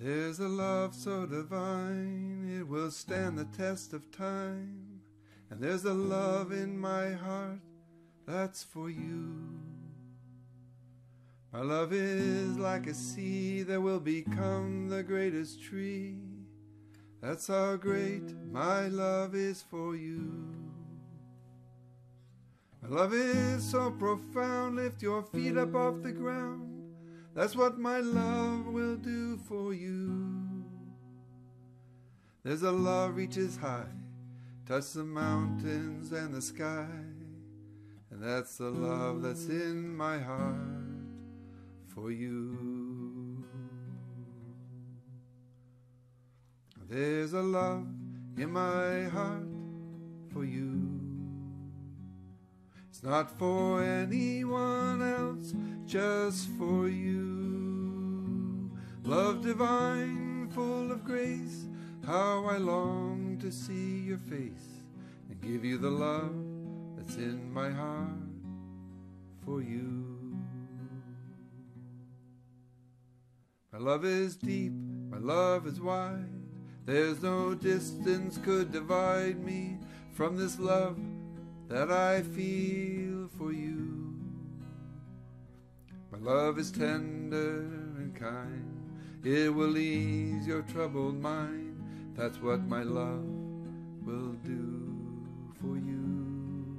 There's a love so divine, it will stand the test of time. And there's a love in my heart that's for you. My love is like a seed that will become the greatest tree. That's how great my love is for you. My love is so profound, lift your feet up off the ground. That's what my love will do for you. There's a love reaches high, touch the mountains and the sky, and that's the love that's in my heart for you. There's a love in my heart It's not for anyone else, just for you. Love divine, full of grace, how I long to see your face and give you the love that's in my heart for you. My love is deep, my love is wide. There's no distance could divide me from this love that I feel for you. My love is tender and kind. It will ease your troubled mind. That's what my love will do for you.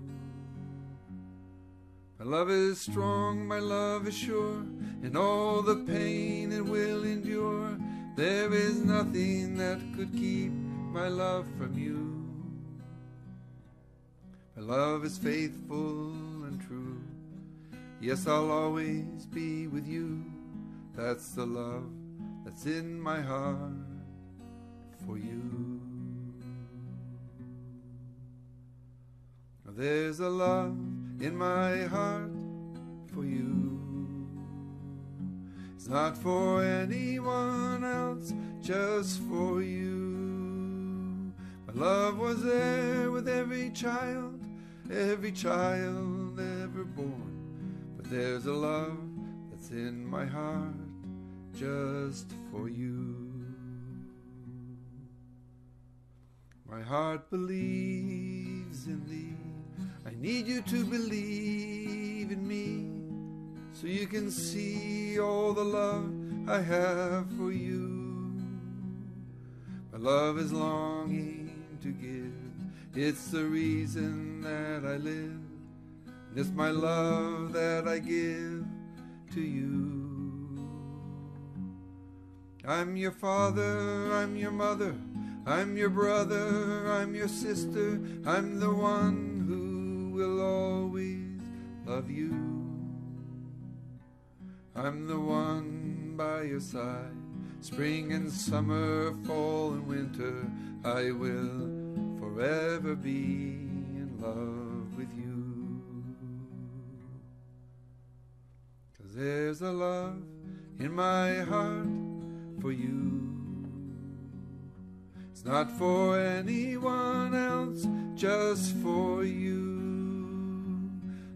My love is strong, my love is sure. In all the pain it will endure. There is nothing that could keep my love from you. My love is faithful and true. Yes, I'll always be with you. That's the love that's in my heart for you. There's a love in my heart for you. It's not for anyone else, just for you. My love was there with every child, every child ever born. But there's a love that's in my heart just for you. My heart believes in thee. I need you to believe in me so you can see all the love I have for you. My love is longing to give, it's the reason that I live. It's my love that I give to you. I'm your father, I'm your mother, I'm your brother, I'm your sister, I'm the one who will always love you. I'm the one by your side, spring and summer, fall and winter, I will forever be in love with you. Cause there's a love in my heart for you. It's not for anyone else, just for you.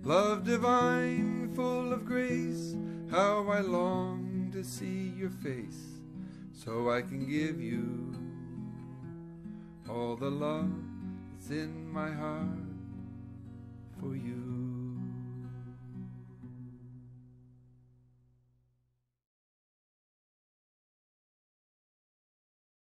Love divine, full of grace, how I long to see your face, so I can give you all the love in my heart for you.